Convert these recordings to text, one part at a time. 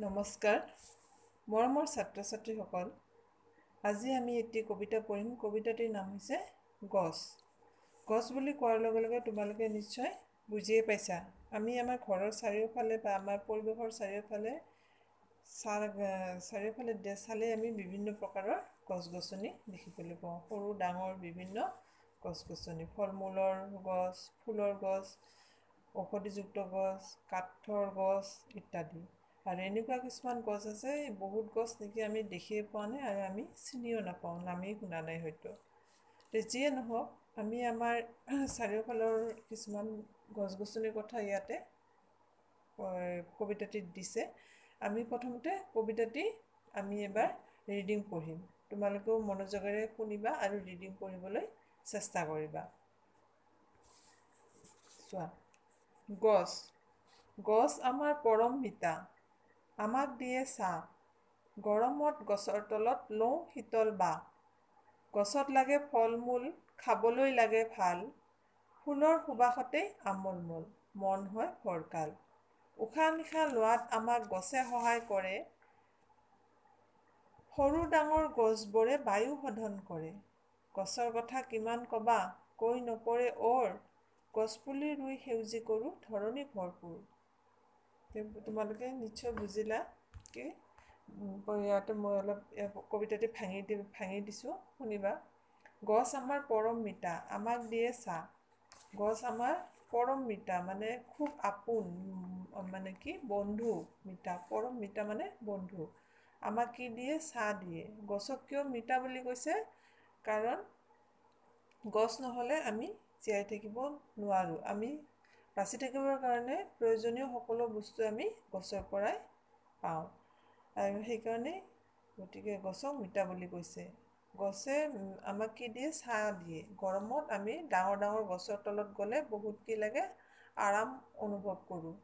নমস্কাৰ। মৰমৰ ছাত্ৰ ছাত্ৰীসকল আজি আমি এটি কবিতা পঢ়িম। কবিতাটিৰ নাম হৈছে গছ। গছ বুলি কোৱাৰ লগে লগে তোমালোকে নিশ্চয় বুজিয়ে পাইছা। আমি আমাৰ ঘৰৰ চাৰিওফালে বা আমাৰ পৰিৱেশৰ চাৰিওফালে চাৰিওফালে চালে আমি বিভিন্ন প্ৰকাৰৰ গছ গছনি দেখিবলৈ পাওঁ। সৰু ডাঙৰ বিভিন্ন গছ গছনি ফল মূলৰ গছ ফুলৰ গছ ঔষধিযুক্ত গছ কাঠৰ গছ ইত্যাদি। আৰু এনেকুৱা কিছুমান গছ আছে বহুত গছ নেকি আমি দেখিয়ে পোৱা নাই আৰু আমি চিনিও নাপাওঁ নামেই শুনা নাই হয়তো। যিয়ে নহওক আমি আমাৰ চাৰিওফালৰ কিছুমান গছ গছনিৰ কথা ইয়াতে কবিতাটিত দিছে। আমি প্ৰথমতে কবিতাটি আমি এবাৰ ৰিডিং পঢ়িম। তোমালোকেও মনোযোগেৰে শুনিবা আৰু ৰিডিং পঢ়িবলৈ চেষ্টা কৰিবা। চোৱা গছ গছ আমাৰ পৰম মিতা আমাক দিয়ে ছাঁ গৰমত গছৰ তলত লওঁ শীতল বাঁহ। গছত লাগে ফল মূল খাবলৈ লাগে ভাল। ফুলৰ সুবাসতেই আমোলমোল মন হয় ফৰকাল। উশাহ নিশাহ লোৱাত আমাক গছে সহায় কৰে। সৰু ডাঙৰ গছবোৰে বায়ু শোধন কৰে। গছৰ কথা কিমান ক'বা কৈ নপৰে অৰ। গছপুলি ৰুই সেউজী কৰোঁ ধৰণী ভৰপূৰ। তোমালোকে নিশ্চয় বুজিলা কি? ইয়াতে মই অলপ কবিতাটি ভাঙি দি ভাঙি দিছোঁ শুনিবা। গছ আমাৰ পৰম মিতা আমাক দিয়ে চাহ। গছ আমাৰ পৰম মিতা মানে খুব আপোন মানে কি? বন্ধু মিতা পৰম মিতা মানে বন্ধু। আমাক কি দিয়ে? চাহ দিয়ে। গছক কিয় মিতা বুলি কৈছে? কাৰণ গছ নহ'লে আমি জীয়াই থাকিব নোৱাৰোঁ। আমি বাচি থাকিবৰ কাৰণে প্ৰয়োজনীয় সকলো বস্তু আমি গছৰ পৰাই পাওঁ। আৰু সেইকাৰণে গতিকে গছক মিতা বুলি কৈছে। গছে আমাক কি দিয়ে? ছাঁ দিয়ে। গৰমত আমি ডাঙৰ ডাঙৰ গছৰ তলত গ'লে বহুত কি লাগে? আৰাম অনুভৱ কৰোঁ।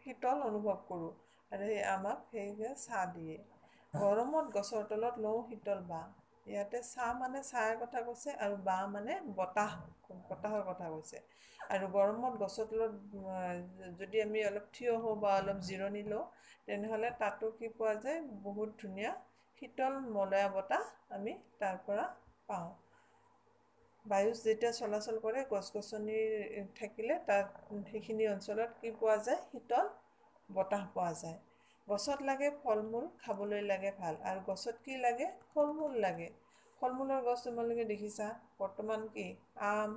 শীতল অনুভৱ কৰোঁ। আৰু সেই আমাক সেইকে ছাঁ দিয়ে। গৰমত গছৰ তলত লওঁ শীতল বাঁহ। ইয়াতে ছাঁ মানে ছাঁৰ কথা কৈছে আৰু বাঁহ মানে বতাহ বতাহৰ কথা কৈছে। আৰু গৰমত গছৰ তলত যদি আমি অলপ থিয় হওঁ বা অলপ জিৰণি লওঁ তেনেহ'লে তাতো কি পোৱা যায়? বহুত ধুনীয়া শীতল মলয়া বতাহ আমি তাৰ পৰা পাওঁ। বায়ু যেতিয়া চলাচল কৰে গছ গছনি থাকিলে তাত সেইখিনি অঞ্চলত কি পোৱা যায়? শীতল বতাহ পোৱা যায়। গছত লাগে ফল মূল খাবলৈ লাগে ভাল। আৰু গছত কি লাগে? ফল মূল লাগে। ফল মূলৰ গছ তোমালোকে দেখিছা। বৰ্তমান কি? আম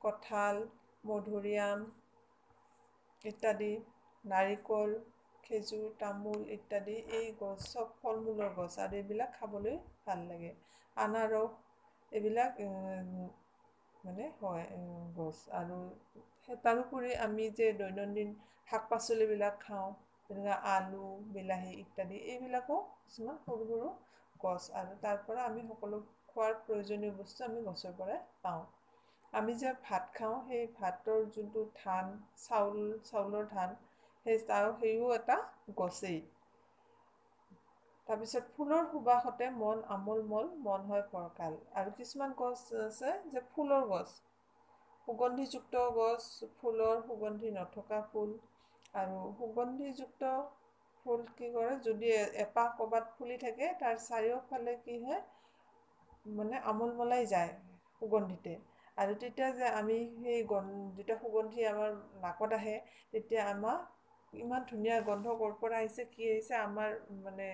কঁঠাল মধুৰিআম ইত্যাদি নাৰিকল খেজুৰ তামোল ইত্যাদি এই গছ চব ফল মূলৰ গছ আৰু এইবিলাক খাবলৈ ভাল লাগে। আনাৰস এইবিলাক মানে হয় গছ। আৰু তাৰোপৰি আমি যে দৈনন্দিন শাক পাচলিবিলাক খাওঁ যেনেকৈ আলু বিলাহী ইত্যাদি এইবিলাকো কিছুমান সৰু সৰু গছ আৰু তাৰ পৰা আমি সকলো খোৱাৰ প্ৰয়োজনীয় বস্তু আমি গছৰ পৰাই পাওঁ। আমি যে ভাত খাওঁ সেই ভাতৰ যোনটো ধান চাউল চাউলৰ ধান সেই তাৰ সেইও এটা গছেই। তাৰপিছত ফুলৰ সুবাসতে মন আমোল মল মন হয় ফৰকাল। আৰু কিছুমান গছ আছে যে ফুলৰ গছ সুগন্ধিযুক্ত গছ ফুলৰ সুগন্ধি নথকা ফুল আৰু সুগন্ধিযুক্ত ফুল কি কৰে যদি এপাহ ক'ৰবাত ফুলি থাকে তাৰ চাৰিওফালে কি হয় মানে আমোল মলাই যায় সুগন্ধিতে। আৰু তেতিয়া যে আমি সেই যেতিয়া সুগন্ধি আমাৰ নাকত আহে তেতিয়া আমাক ইমান ধুনীয়া গন্ধ ক'ৰ পৰা আহিছে কি আহিছে আমাৰ মানে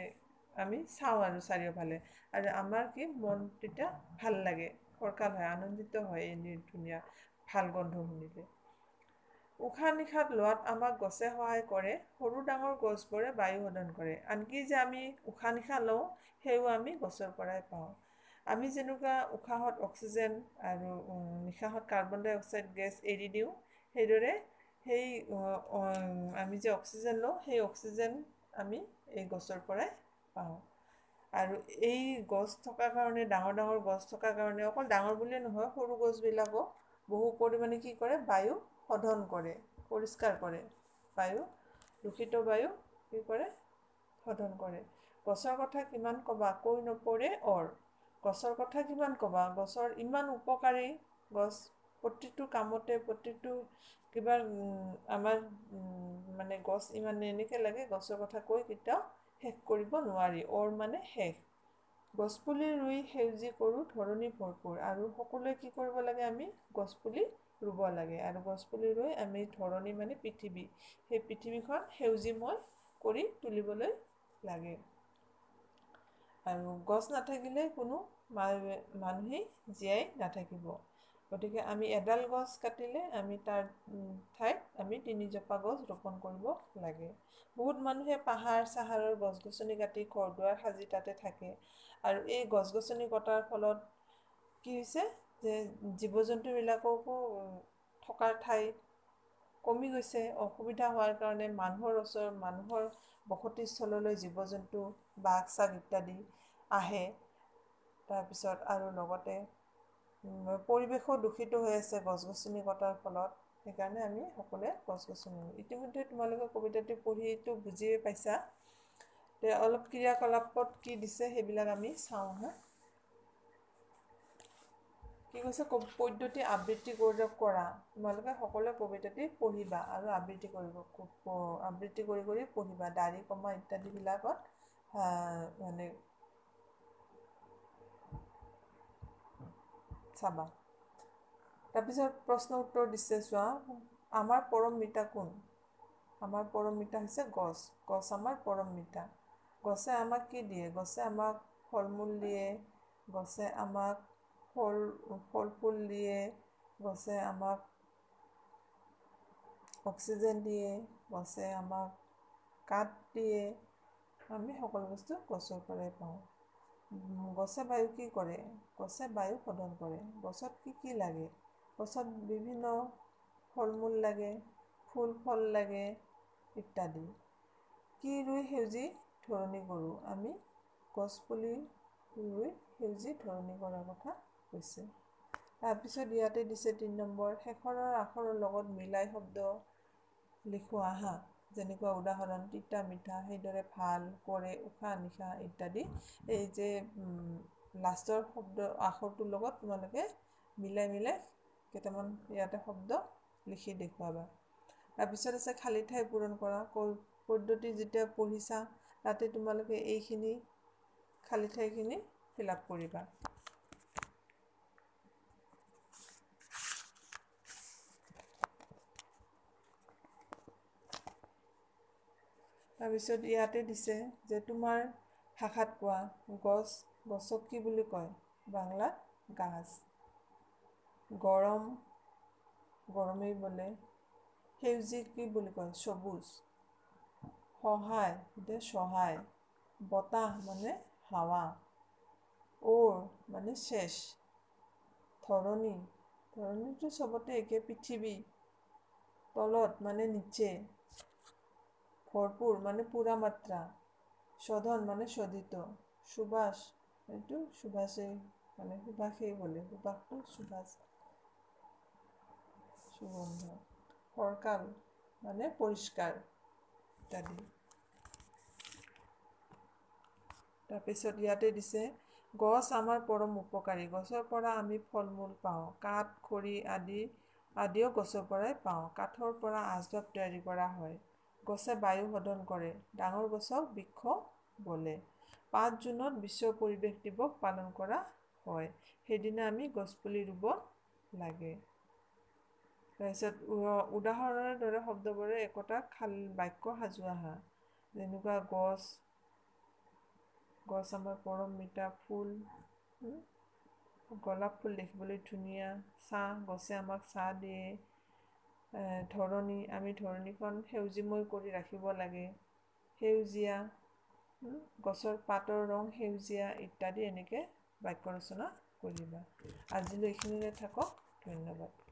আমি চাওঁ আৰু চাৰিওফালে। আৰু আমাৰ কি মন তেতিয়া ভাল লাগে ফৰকাল হয় আনন্দিত হয় এনে ধুনীয়া ভাল গন্ধ শুনিলে। উশাহ নিশাহ লোৱাত আমাক গছে সহায় কৰে সৰু ডাঙৰ গছবোৰে বায়ু শোধন কৰে। আনকি যে আমি উশাহ নিশাহ লওঁ সেয়াও আমি গছৰ পৰাই পাওঁ। আমি যেনেকুৱা উশাহত অক্সিজেন আৰু নিশাহত কাৰ্বন ডাই অক্সাইড গেছ এৰি দিওঁ সেইদৰে সেই আমি যে অক্সিজেন লওঁ সেই অক্সিজেন আমি এই গছৰ পৰাই পাওঁ। আৰু এই গছ থকাৰ কাৰণে ডাঙৰ ডাঙৰ গছ থকাৰ কাৰণে অকল ডাঙৰ বুলিয়ে নহয় সৰু গছবিলাকো বহু পৰিমাণে কি কৰে বায়ু শোধন কৰে পৰিষ্কাৰ কৰে। বায়ু দূষিত বায়ু কি কৰে? শোধন কৰে। গছৰ কথা কিমান ক'বা? কৈ নপৰে অৰ। গছৰ কথা কিমান ক'বা? গছৰ ইমান উপকাৰী গছ। প্ৰতিটো কামতে প্ৰতিটো কিবা আমাৰ মানে গছ ইমান এনেকৈ লাগে গছৰ কথা কৈ কেতিয়াও শেষ কৰিব নোৱাৰি। অৰ মানে শেষ। গছপুলি ৰুই সেউজী কৰোঁ ধৰণী ভৰপূৰ। আৰু সকলোৱে কি কৰিব লাগে আমি? গছপুলি ৰুব লাগে আৰু গছপুলি ৰুই আমি ধৰণী মানে পৃথিৱী সেই পৃথিৱীখন সেউজীময় কৰি তুলিবলৈ লাগে। আৰু গছ নাথাকিলে কোনো মানুহেই জীয়াই নাথাকিব। গতিকে আমি এডাল গছ কাটিলে আমি তাৰ ঠাইত আমি তিনিজোপা গছ ৰোপণ কৰিব লাগে। বহুত মানুহে পাহাৰ চাহাৰৰ গছ গছনি কাটি ঘৰ দুৱাৰ সাজি তাতে থাকে। আৰু এই গছ গছনি কটাৰ ফলত কি হৈছে? যে জীৱ জন্তুবিলাককো থকাৰ ঠাই কমি গৈছে অসুবিধা হোৱাৰ কাৰণে মানুহৰ ওচৰত মানুহৰ বসতিস্থললৈ জীৱ জন্তু বাঘ চাঘ ইত্যাদি আহে। তাৰপিছত আৰু লগতে পৰিৱেশো দূষিত হৈ আছে গছ গছনি কটাৰ ফলত। সেইকাৰণে আমি সকলোৱে গছ গছনি ইতিমধ্যে তোমালোকে কবিতাটো পঢ়িতো বুজিয়ে পাইছা। অলপ ক্ৰিয়াকলাপত কি দিছে সেইবিলাক আমি চাওঁ হা? কি কৈছে? পদ্ধতি আবৃত্তি কৰি কৰা। তোমালোকে সকলোৱে কবিতাটি পঢ়িবা আৰু আবৃত্তি কৰিব আবৃত্তি কৰি কৰি পঢ়িবা। দাঢ়ি কমা ইত্যাদিবিলাকত মানে চাবা। তাৰপিছত প্ৰশ্ন উত্তৰ দিছে চোৱা। আমাৰ পৰম মিতা কোন? আমাৰ পৰম মিতা হৈছে গছ। গছ আমাৰ পৰম মিতা। গছে আমাক কি দিয়ে? গছে আমাক ফল মূল দিয়ে। গছে আমাক ফল ফল ফুল দিয়ে গছে আমাক অক্সিজেন দিয়ে গছে আমাক কাঠ দিয়ে আমি সকলো বস্তু গছৰ পৰাই পাওঁ। গছে বায়ু কি কৰে? গছে বায়ু শোধন কৰে। গছত কি কি লাগে? গছত বিভিন্ন ফল মূল লাগে ফুল ফল লাগে ইত্যাদি। কি ৰুই সেউজী ধৰণী কৰোঁ? আমি গছপুলি ৰুই সেউজী ধৰণী কৰাৰ কথা কৈছে তাৰপিছত ইয়াতে দিছে তিনি নম্বৰ শেষৰৰ আখৰৰ লগত মিলাই শব্দ লিখোঁ আহা যেনেকুৱা উদাহৰণ তিতা মিঠা সেইদৰে ভাল কৰে উশাহ নিশাহ ইত্যাদি। এই যে লাষ্টৰ শব্দ আখৰটোৰ লগত তোমালোকে মিলাই মিলাই কেইটামান ইয়াতে শব্দ লিখি দেখুৱাবা। তাৰপিছত আছে খালী ঠাই পূৰণ কৰা পদ্ধতি যেতিয়া পঢ়িছা তাতে তোমালোকে এইখিনি খালী ঠাইখিনি ফিল আপ কৰিবা। তাৰপিছত ইয়াতে দিছে যে তোমাৰ ভাষাত কোৱা গছ গছক কি বুলি কয়? বাংলাত গাছ। গৰম গৰমেই বোলে। সেউজী কি বুলি কয়? সবুজ। সহায় এতিয়া সহায়। বতাহ মানে হাৱা। ওৰ মানে চেচ ধৰণী। ধৰণীটো চবতে একে পৃথিৱী। তলত মানে নিচে। ভৰপূৰ মানে পূৰা মাত্ৰা শোধন মানে শোধিত, সুবাস এইটো সুবাসেই মানে সুবাসেই বোলে সুবাসটো সুবাস। সুগন্ধ ফৰকাল মানে পৰিষ্কাৰ ইত্যাদি। তাৰপিছত ইয়াতে দিছে, গছ আমাৰ পৰম উপকাৰী, গছৰ পৰা আমি ফল মূল পাওঁ, কাঠ, খৰি আদি, আদিও গছৰ পৰাই পাওঁ, কাঠৰ পৰা আচবাব তৈয়াৰী কৰা হয়। গছে বায়ু শোধন কৰে। ডাঙৰ গছক বৃক্ষ বোলে পাঁচ জুনত বিশ্ব পৰিৱেশ দিৱস পালন কৰা হয়। সেইদিনা আমি গছপুলি ৰুব লাগে। তাৰপিছত উদাহৰণৰ দৰে শব্দবোৰে একোটা খাল বাক্য সাজু আহা যেনেকুৱা গছ গছ আমাৰ পৰম মিতা ফুল গোলাপ ফুল দেখিবলৈ ধুনীয়া। ছাঁ গছে আমাক ছাঁ দিয়ে। ধৰণী আমি ধৰণীখন সেউজীময় কৰি ৰাখিব লাগে। সেউজীয়া গছৰ পাতৰ ৰং সেউজীয়া ইত্যাদি এনেকৈ বাক্য ৰচনা কৰিবা। আজিলৈ এইখিনিৰে থাকক। ধন্যবাদ।